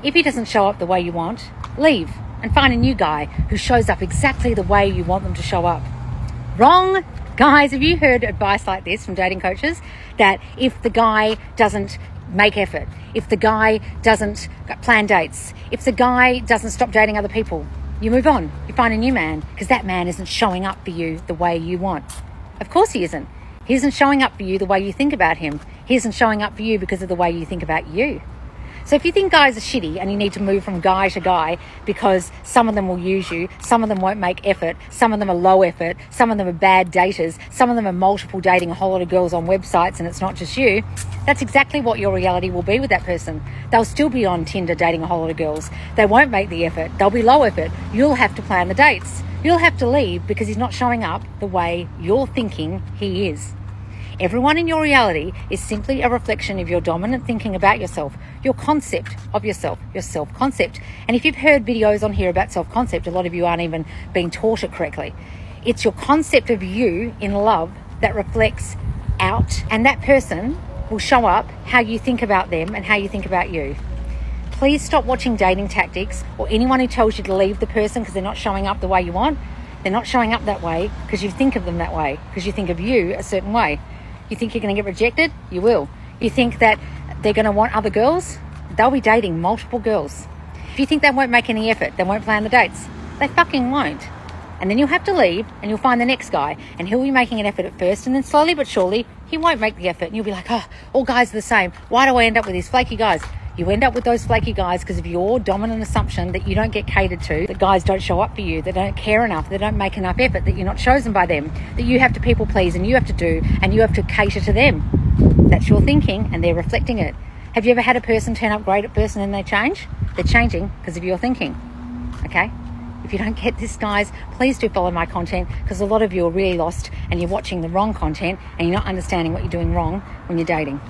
If he doesn't show up the way you want, leave and find a new guy who shows up exactly the way you want them to show up. Wrong. Guys, have you heard advice like this from dating coaches? That if the guy doesn't make effort, if the guy doesn't plan dates, if the guy doesn't stop dating other people, you move on. You find a new man because that man isn't showing up for you the way you want. Of course he isn't. He isn't showing up for you the way you think about him. He isn't showing up for you because of the way you think about you. So if you think guys are shitty and you need to move from guy to guy because some of them will use you, some of them won't make effort, some of them are low effort, some of them are bad daters, some of them are multiple dating a whole lot of girls on websites and it's not just you, that's exactly what your reality will be with that person. They'll still be on Tinder dating a whole lot of girls. They won't make the effort. They'll be low effort. You'll have to plan the dates. You'll have to leave because he's not showing up the way you're thinking he is. Everyone in your reality is simply a reflection of your dominant thinking about yourself, your concept of yourself, your self concept. And if you've heard videos on here about self concept, a lot of you aren't even being taught it correctly. It's your concept of you in love that reflects out, and that person will show up how you think about them and how you think about you. Please stop watching dating tactics or anyone who tells you to leave the person because they're not showing up the way you want. They're not showing up that way because you think of them that way, because you think of you a certain way. You think you're going to get rejected? You will. You think that they're going to want other girls? They'll be dating multiple girls. If you think they won't make any effort, they won't plan the dates. They fucking won't. And then you'll have to leave and you'll find the next guy and he'll be making an effort at first and then slowly but surely he won't make the effort and you'll be like, oh, all guys are the same. Why do I end up with these flaky guys? You end up with those flaky guys because of your dominant assumption that you don't get catered to, that guys don't show up for you, they don't care enough, they don't make enough effort, that you're not chosen by them, that you have to people please and you have to do and you have to cater to them. That's your thinking and they're reflecting it. Have you ever had a person turn up great at first and then they change? They're changing because of your thinking. Okay? If you don't get this, guys, please do follow my content because a lot of you are really lost and you're watching the wrong content and you're not understanding what you're doing wrong when you're dating.